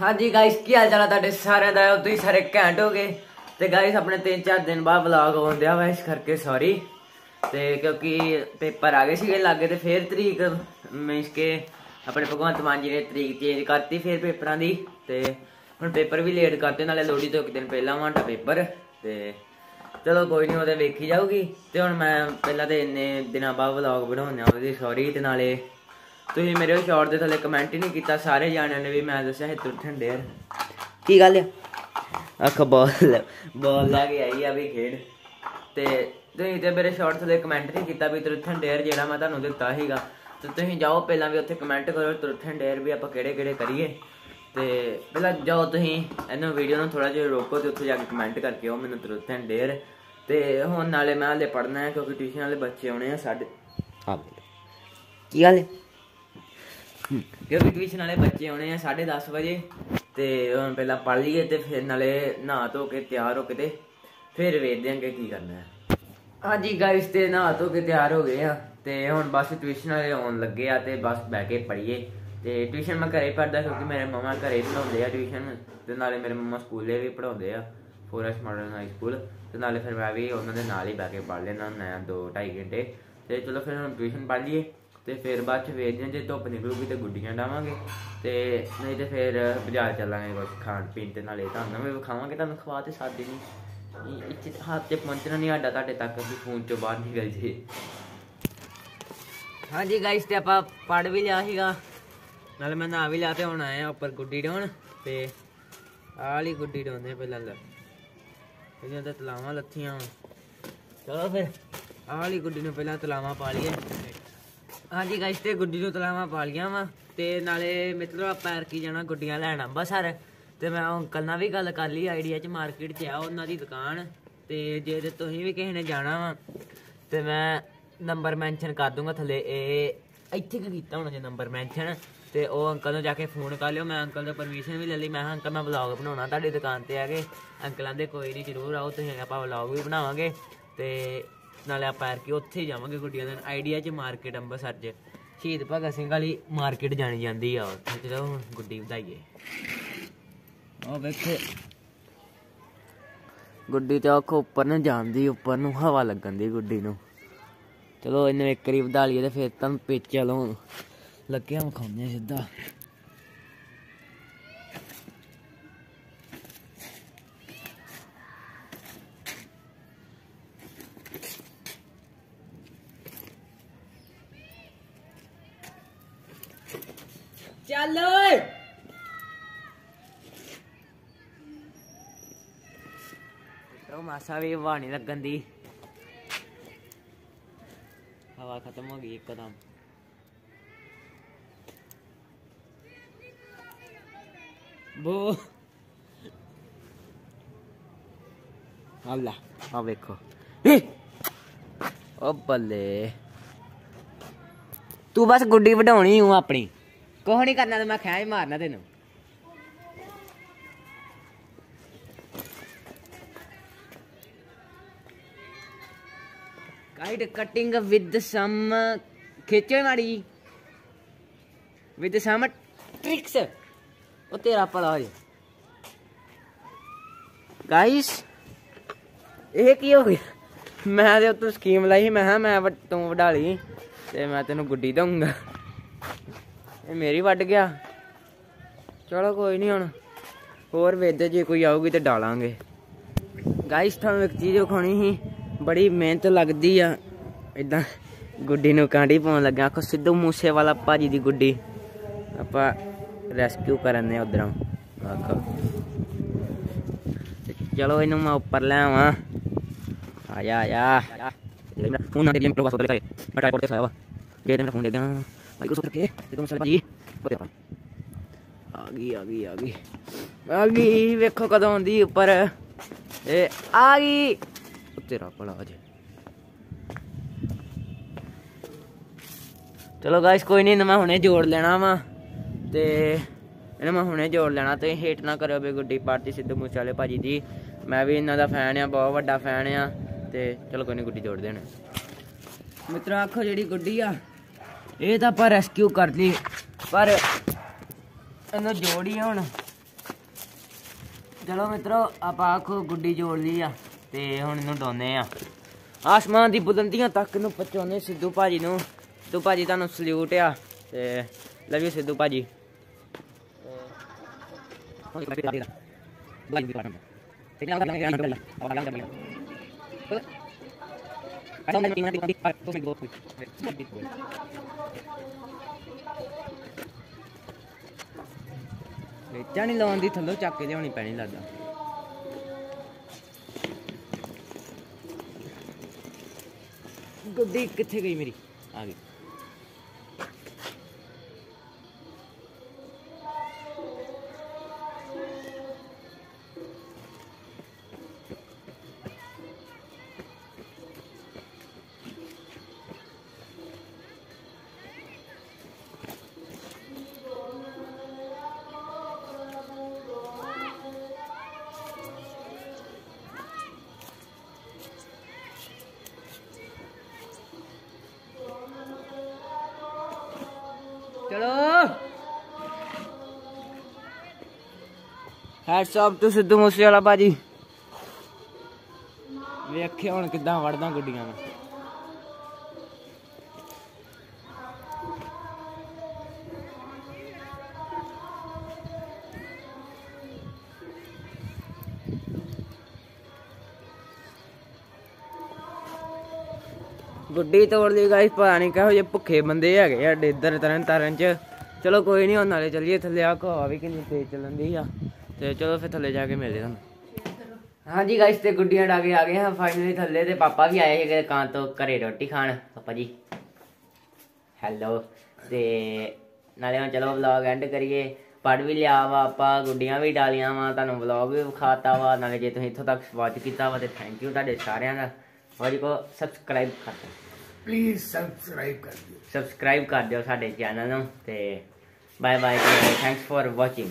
ਹਾਂਜੀ ਗਾਇਸ ਕੀ ਹਾਲ ਚਾਲ ਆ ਤੁਹਾਡੇ ਸਾਰਿਆਂ ਦਾ? ਤੁਸੀਂ ਸਾਰੇ ਘੈਂਟ ਹੋ ਗਏ ਤੇ ਗਾਇਸ ਆਪਣੇ 3-4 ਦਿਨ ਬਾਅਦ ਵਲੌਗ ਆਉਂਦਿਆ ਵਾ ਇਸ ਕਰਕੇ ਸੌਰੀ ਤੇ ਕਿਉਂਕਿ ਪੇਪਰ ਆ ਗਏ ਸੀਗੇ ਲਾਗੇ ਤੇ ਫੇਰ ਤਰੀਕ, ਮੀਨਸ ਕੇ ਆਪਣੇ ਭਗਵੰਤ ਮਾਨ ਜੀ ਨੇ ਤਰੀਕ ਚੇਂਜ ਕਰਤੀ ਫੇਰ ਪੇਪਰਾਂ ਦੀ। ਤੇ ਹੁਣ ਪੇਪਰ ਵੀ ਲੇਟ ਕਰਤੇ, ਨਾਲੇ ਲੋਹੜੀ ਤੋਂ ਇੱਕ ਦਿਨ ਪਹਿਲਾਂ ਵਾਂਟਾ ਪੇਪਰ। ਤੇ ਚਲੋ ਕੋਈ ਨਹੀਂ ਉਹਦੇ ਵੇਖੀ ਜਾਊਗੀ। ਤੇ ਹੁਣ ਮੈਂ ਪਹਿਲਾਂ ਤੇ ਇੰਨੇ ਦਿਨਾਂ ਬਾਅਦ ਵਲੌਗ ਬਣਾਉਣਾ ਉਹਦੀ ਸੌਰੀ ਤੇ ਨਾਲੇ ਤੁਸੀਂ ਮੇਰੇ ਸ਼ਾਰਟ ਦੇ ਥੱਲੇ ਕਮੈਂਟ ਹੀ ਨਹੀਂ ਕੀਤਾ ਸਾਰੇ ਜਾਣਿਆਂ ਨੇ ਵੀ ਮੈਂ ਦੱਸਿਆ ਹੈ ਤੁਰਠਣ ਡੇਰ ਕੀ ਗੱਲ ਆ? ਅੱਖ ਬਾਲ ਬਾਲ ਲੈ ਕੇ ਆਈ ਆ ਵੀ ਖੇਡ। ਤੇ ਤੁਸੀਂ ਤੇ ਮੇਰੇ ਸ਼ਾਰਟ ਥੱਲੇ ਕਮੈਂਟ ਨਹੀਂ ਕੀਤਾ ਵੀ ਤੁਰਠਣ ਡੇਰ ਜਿਹੜਾ ਮੈਂ ਤੁਹਾਨੂੰ ਦਿੱਤਾ ਸੀਗਾ। ਤੇ ਤੁਸੀਂ ਜਾਓ ਪਹਿਲਾਂ ਵੀ ਉੱਥੇ ਕਮੈਂਟ ਕਰੋ ਤੁਰਠਣ ਡੇਰ ਵੀ ਆਪਾਂ ਕਿਹੜੇ ਕਿਹੜੇ ਕਰੀਏ। ਤੇ ਪਹਿਲਾਂ ਜਾਓ ਤੁਸੀਂ ਇਹਨੂੰ ਵੀਡੀਓ ਨੂੰ ਥੋੜਾ ਜਿਹਾ ਰੋਕੋ ਤੇ ਉੱਥੇ ਜਾ ਕੇ ਕਮੈਂਟ ਕਰਕੇ ਆਓ ਮੈਨੂੰ ਤੁਰਠਣ ਡੇਰ ਤੇ ਹੁਣ ਨਾਲੇ ਮੈਂ ਹਲੇ ਪੜਨਾ ਹੈ ਕਿਉਂਕਿ ਟਿਊਸ਼ਨ ਵਾਲੇ ਬੱਚੇ ਆਉਣੇ ਆ ਸਾਡੇ। ਆ ਕੀ ਗੱਲ ਹੈ ਕਿਉਂਕਿ ਟਿਊਸ਼ਨ ਵਾਲੇ ਬੱਚੇ ਆਉਣੇ ਆ 10:30 ਵਜੇ ਤੇ ਹੁਣ ਪਹਿਲਾਂ ਪੜ ਲਈਏ ਤੇ ਫਿਰ ਨਾਲੇ ਨਹਾ ਧੋ ਕੇ ਤਿਆਰ ਹੋ ਕੇ ਤੇ ਫਿਰ ਵੇਖਦੇ ਆਂਗੇ ਕੀ ਕਰਨਾ ਹੈ। ਹਾਂਜੀ ਗਾਇਸ ਤੇ ਨਹਾ ਧੋ ਕੇ ਤਿਆਰ ਹੋ ਗਏ ਆ ਤੇ ਹੁਣ ਬਸ ਟਿਊਸ਼ਨ ਵਾਲੇ ਆਉਣ ਲੱਗੇ ਆ ਤੇ ਬਸ ਬਹਿ ਕੇ ਪੜ੍ਹੀਏ। ਤੇ ਟਿਊਸ਼ਨ ਮੈਂ ਘਰੇ ਪੜਦਾ ਕਿਉਂਕਿ ਮੇਰੇ ਮਮਾ ਘਰੇ ਪੜਾਉਂਦੇ ਆ ਟਿਊਸ਼ਨ ਤੇ ਨਾਲੇ ਮੇਰੇ ਮਮਾ ਸਕੂਲੇ ਵੀ ਪੜਾਉਂਦੇ ਆ ਫੋਰੈਸਟ ਮਾਡਰਨ ਹਾਈ ਸਕੂਲ ਤੇ ਨਾਲੇ ਫਿਰ ਮੈਂ ਵੀ ਉਹਨਾਂ ਦੇ ਨਾਲ ਹੀ ਬਹਿ ਕੇ ਪੜ ਲੈਣਾ ਮੈਂ 2 2.5 ਘੰਟੇ। ਤੇ ਚਲੋ ਫਿਰ ਹੁਣ ਟਿਊਸ਼ਨ ਪੜ ਲਈਏ। ਤੇ ਫਿਰ ਬਾਅਦ ਚ ਵੇਖਦੇ ਹਾਂ, ਜੇ ਧੁੱਪ ਨਿਕਲੂਗੀ ਤੇ ਗੁੱਡੀਆਂ ਡਾਵਾਂਗੇ। ਤੇ ਨਹੀਂ ਤੇ ਫਿਰ ਬਾਜ਼ਾਰ ਚੱਲਾਂਗੇ ਕੁਝ ਖਾਣ ਪੀਣ ਤੇ ਨਾਲੇ। ਤੁਹਾਨੂੰ ਵੀ ਵਿਖਾਵਾਂਗੇ, ਤੁਹਾਨੂੰ ਖਵਾ ਤੇ ਸਾਦੇ ਨਹੀਂ। ਇੱਥੇ ਹੱਥ ਤੇ ਪਹੁੰਚਣਾ ਨਹੀਂ ਆਡਾ ਤੁਹਾਡੇ ਤੱਕ ਵੀ ਫੋਨ ਚੋਂ ਬਾਹਰ ਨਿਕਲ ਜੇ ਹਾਂਜੀ ਗਾਇਸ ਤੇ ਆਪਾਂ ਪੜ ਵੀ ਲਿਆ ਸੀਗਾ। ਨਾਲੇ ਮੈਂ ਨਾ ਵੀ ਲਿਆ ਤੇ ਹੁਣ ਆਇਆ ਉੱਪਰ ਗੁੱਡੀ ਡਾਉਣ। ਤੇ ਆਲੀ ਗੁੱਡੀ ਡਾਉਂਦੇ ਪਹਿਲਾਂ ਲੈ ਇਹਨਾਂ ਤੇ ਤਲਾਵਾਂ ਲੱਥੀਆਂ ਚਲੋ ਫਿਰ, ਆਹ ਗੁੱਡੀ ਨੂੰ ਪਹਿਲਾਂ ਤਲਾਵਾਂ ਪਾ ਲਈਏ। ਹਾਂਜੀ ਗਾਇਸ ਤੇ ਗੁੱਡੀ ਨੂੰ ਤਲਾਵਾਂ ਪਾ ਲੀਆਂ ਵਾ, ਤੇ ਨਾਲੇ ਮਿੱਤਰੋ ਆਪਾਂ ਐਰਕੀ ਜਾਣਾ ਗੁੱਡੀਆਂ ਲੈਣ ਅੰਬਰਸਰ। ਤੇ ਮੈਂ ਉਹ ਅੰਕਲ ਨਾਲ ਵੀ ਗੱਲ ਕਰ ਲਈ ਆਈਡੀਆ ਚ ਮਾਰਕੀਟ ਚ ਆ ਉਹਨਾਂ ਦੀ ਦੁਕਾਨ, ਤੇ ਜੇ ਤੇ ਤੁਸੀਂ ਵੀ ਕਿਸੇ ਨੇ ਜਾਣਾ ਵਾ, ਤੇ ਮੈਂ ਨੰਬਰ ਮੈਂਸ਼ਨ ਕਰ ਦੂੰਗਾ ਥੱਲੇ, ਇਹ ਇੱਥੇ ਕਿ ਕੀਤਾ ਹੋਣਾ ਜੇ ਨੰਬਰ ਮੈਂਸ਼ਨ ਤੇ ਉਹ ਅੰਕਲ ਨੂੰ ਜਾ ਕੇ ਫੋਨ ਕਰ ਲਿਓ। ਮੈਂ ਅੰਕਲ ਤੋਂ ਪਰਮਿਸ਼ਨ ਵੀ ਲੈ ਲਈ, ਮੈਂ ਕਿਹਾ ਅੰਕਲ ਮੈਂ ਵਲੌਗ ਬਣਾਉਣਾ ਤੁਹਾਡੀ ਦੁਕਾਨ ਤੇ ਆ ਕੇ। ਅੰਕਲਾਂ ਦੇ ਕੋਈ ਨਹੀਂ ਜ਼ਰੂਰ ਆਓ, ਤੁਸੀਂ ਆਪਾਂ ਵਲੌਗ ਵੀ ਬਣਾਵਾਂਗੇ। ਤੇ ਨਾਲੇ ਆਪਾਂ ਕਿ ਉੱਥੇ ਜਾਵਾਂਗੇ ਗੁੱਡੀਆਂ ਦੇ ਆਈਡੀਆ ਚ ਮਾਰਕੀਟ ਅੰਮ੍ਰਿਤਸਰ ਚ। ਸ਼ਹੀਦ ਭਗਤ ਸਿੰਘ ਵਾਲੀ ਮਾਰਕੀਟ ਜਾਣੀ ਜਾਂਦੀ ਆ ਉੱਥੇ ਚਲੋ ਹੁਣ ਗੁੱਡੀ ਵਧਾਈਏ। ਉਹ ਵੇਖੇ। ਗੁੱਡੀ ਤੇ ਆਖੋ ਉੱਪਰ ਨੂੰ ਜਾਂਦੀ ਉੱਪਰ ਨੂੰ ਹਵਾ ਲੱਗਣ ਦੀ ਗੁੱਡੀ ਨੂੰ। ਚਲੋ ਇਹਨੂੰ ਇੱਕ ਵਾਰੀ ਵਧਾ ਲਈਏ ਤੇ ਫਿਰ ਤੁਹਾਨੂੰ ਪਿੱਛ ਚਲੋ ਲੱਗਿਆ ਵਿਖਾਉਂਦੇ ਆ ਸਿੱਧਾ। ਚੱਲ ਓਏ। ਤੋ ਮਾਸਾ ਵੀ ਹਵਾ ਨਹੀਂ ਲੱਗਣ ਦੀ। ਹਵਾ ਖਤਮ ਹੋ ਗਈ ਇੱਕਦਮ। ਬੋ। ਅੱਲਾ ਆ ਵੇਖੋ। ਓ ਬੱਲੇ। ਤੂੰ ਬਸ ਗੁੱਡੀ ਵਢਾਉਣੀ ਹੂੰ ਆਪਣੀ। ਕੋਹ ਨਹੀਂ ਕਰਨਾ ਤੇ ਮੈਂ ਖਿਆ ਹੀ ਮਾਰਨਾ ਤੈਨੂੰ। ਕਾਈਟ ਕਟਿੰਗ ਵਿਦ ਸਮ ਖਿੱਚੋ ਮਾੜੀ ਵਿਦ ਸਮ ਟ੍ਰਿਕਸ ਉਹ ਤੇਰਾ ਭਲਾ ਹੋ ਜਾ। ਗਾਇਸ ਇਹ ਕੀ ਹੋ ਗਿਆ? ਮੈਂ ਤੇ ਉੱਤੋਂ ਸਕੀਮ ਲਾਈ ਮੈਂ ਕਿਹਾ ਮੈਂ ਤੂੰ ਵਡਾ ਲਈ ਤੇ ਮੈਂ ਤੈਨੂੰ ਗੁੱਡੀ ਦਊਂਗਾ। ਇਹ ਮੇਰੀ ਵੱਡ ਗਿਆ। ਚਲੋ ਕੋਈ ਨਹੀਂ ਹੁਣ। ਹੋਰ ਵੇਦੇ ਜੇ ਕੋਈ ਆਊਗੀ ਤੇ ਡਾਲਾਂਗੇ। ਗਾਇਸ ਤੁਹਾਨੂੰ ਇੱਕ ਚੀਜ਼ ਵਿਖਾਉਣੀ ਸੀ। ਬੜੀ ਮਿਹਨਤ ਲੱਗਦੀ ਆ। ਇਦਾਂ ਗੁੱਡੀ ਨੂੰ ਕਾਂਡੀ ਪਾਉਣ ਲੱਗਾ। ਆਖੋ, ਸਿੱਧੂ ਮੂਸੇ ਵਾਲਾ ਭਾਜੀ ਦੀ ਗੁੱਡੀ। ਆਪਾਂ ਰੈਸਕਿਊ ਕਰਨੇ ਨੇ ਉਧਰੋਂ। ਆਖੋ। ਚਲੋ ਇਹਨੂੰ ਮੈਂ ਉੱਪਰ ਲੈ ਆਵਾਂ। ਆ ਜਾ ਆ ਜਾ। ਫੋਨ ਨਾਲ ਟੀਮ ਪ੍ਰੋਵਾਸ ਕਰ ਮੈਂ ਟਾਈਪੋਡ ਤੇ ਖਾਇਆ ਵਾ। ਜੇ ਤੇ ਮੇਰਾ ਫੋਨ ਦੇ ਦਿਆਂ। ਮਾਈਕੋ ਸੁੱਟ ਕੇ ਤੇ ਤੁਮ ਸਾਰੇ ਭਾਜੀ ਬੋਲੇ ਆ ਗਈ ਆ ਗਈ ਆ ਗਈ ਆ ਗਈ ਵੇਖੋ ਕਦੋਂ ਆਉਂਦੀ ਉੱਪਰ ਇਹ ਆ ਗਈ ਉਹ ਤੇਰਾ ਭਲਾ ਅਜੇ ਚਲੋ ਗਾਇਸ ਕੋਈ ਨਹੀਂ ਮੈਂ ਹੁਣੇ ਜੋੜ ਲੈਣਾ ਵਾ ਤੇ ਇਹਨੂੰ ਮੈਂ ਹੁਣੇ ਜੋੜ ਲੈਣਾ ਤੇ ਹੇਟ ਨਾ ਕਰਿਓ ਬੇ ਗੁੱਡੀ ਪਾਰਟੀ ਸਿੱਧੂ ਮੂਸੇ ਵਾਲੇ ਭਾਜੀ ਦੀ ਮੈਂ ਵੀ ਇਹਨਾਂ ਦਾ ਫੈਨ ਆ ਬਹੁਤ ਵੱਡਾ ਫੈਨ ਆ ਤੇ ਚਲੋ ਕੋਈ ਨਹੀਂ ਗੁੱਡੀ ਜੋੜ ਦੇਣ ਮਿੱਤਰੋ ਆਖੋ ਜਿਹੜੀ ਗੁੱਡੀ ਆ ਇਹ ਤਾਂ ਆਪਾਂ ਰੈਸਕਿਊ ਕਰ ਲਈ, ਪਰ ਇਹਨੂੰ ਜੋੜੀ ਹੁਣ। ਚਲੋ ਮਿੱਤਰੋ, ਆਪਾਂ ਆਖੋ ਗੁੱਡੀ ਜੋੜ ਲਈ ਆ ਤੇ ਹੁਣ ਇਹਨੂੰ ਡਾਉਨੇ ਆ। ਆਸਮਾਨ ਦੀ ਬੁਲੰਦੀਆਂ ਤੱਕ ਨੂੰ ਪਹੁੰਚਾਉਨੇ ਸਿੱਧੂ ਭਾਜੀ ਨੂੰ। ਸਿੱਧੂ ਭਾਜੀ ਤੁਹਾਨੂੰ ਸਲੂਟ ਆ ਤੇ ਲਵ ਯੂ ਸਿੱਧੂ ਭਾਜੀ। ਵੇਚਾ ਨਹੀਂ ਲਾਉਣ ਦੀ, ਥੱਲੋਂ ਚੱਕ ਕੇ ਲਿਆਉਣੀ ਪੈਣੀ ਲੱਗਦਾ ਗੱਡੀ ਕਿੱਥੇ ਗਈ ਮੇਰੀ? ਆ ਗਈ। ਚਲੋ। Hats off to Sidhu Moose Wala ਬਾਜੀ। ਵੇਖੇ ਹੁਣ ਕਿੱਦਾਂ ਵੜਦਾ ਗੁੱਡੀਆਂ ਨੂੰ। ਗੁੱਡੀ ਤੋੜ ਲਈ ਗਾਇਸ, ਪਤਾ ਨਹੀਂ ਕਿਹੋ ਜਿਹੇ ਭੁੱਖੇ ਬੰਦੇ ਹੈਗੇ ਸਾਡੇ ਇੱਧਰ ਤਰਨ ਤਾਰਨ ਚ। ਚਲੋ ਕੋਈ ਨਹੀਂ ਹੁਣ ਨਾਲੇ ਚੱਲੀਏ ਥੱਲੇ ਆ ਕੋ ਵੀ ਕਿੰਨੀ ਤੇਜ਼ ਚੱਲਣ ਦੀ ਆ। ਤੇ ਚਲੋ ਫਿਰ ਥੱਲੇ ਜਾ ਕੇ ਮਿਲਦੇ ਤੁਹਾਨੂੰ। ਹਾਂਜੀ ਗਾਇਸ, ਤੇ ਗੁੱਡੀਆਂ ਡਾ ਕੇ ਆ ਗਏ ਹਾਂ ਫਾਈਨਲੀ ਥੱਲੇ ਤੇ ਪਾਪਾ ਵੀ ਆਏ ਹੈਗੇ ਕਾਂ ਤੋਂ ਘਰੇ ਰੋਟੀ ਖਾਣ। ਪਾਪਾ ਜੀ ਹੈਲੋ ਤੇ ਨਾਲੇ ਹੁਣ ਚਲੋ ਵਲੌਗ ਐਂਡ ਕਰੀਏ। ਪੜ ਵੀ ਲਿਆ ਵਾ ਆਪਾਂ, ਗੁੱਡੀਆਂ ਵੀ ਡਾਲੀਆਂ ਵਾ, ਤੁਹਾਨੂੰ ਵਲੌਗ ਵੀ ਵਿਖਾਤਾ ਵਾ। ਨਾਲੇ ਜੇ ਤੁਸੀਂ ਇੱਥੋਂ ਤੱਕ ਵਾਚ ਕੀਤਾ ਵਾ ਤੇ ਥੈਂਕ ਯੂ ਤੁਹਾਡੇ ਸਾਰਿਆਂ ਦਾ। ਹੋਰ ਕੋ ਸਬਸਕ੍ਰਾਈਬ ਕਰ ਦਿਓ। ਪਲੀਜ਼ ਸਬਸਕ੍ਰਾਈਬ ਕਰ ਦਿਓ। ਸਬਸਕ੍ਰਾਈਬ ਕਰ ਦਿਓ ਸਾਡੇ ਚੈਨਲ ਨੂੰ ਤੇ bye bye thanks for watching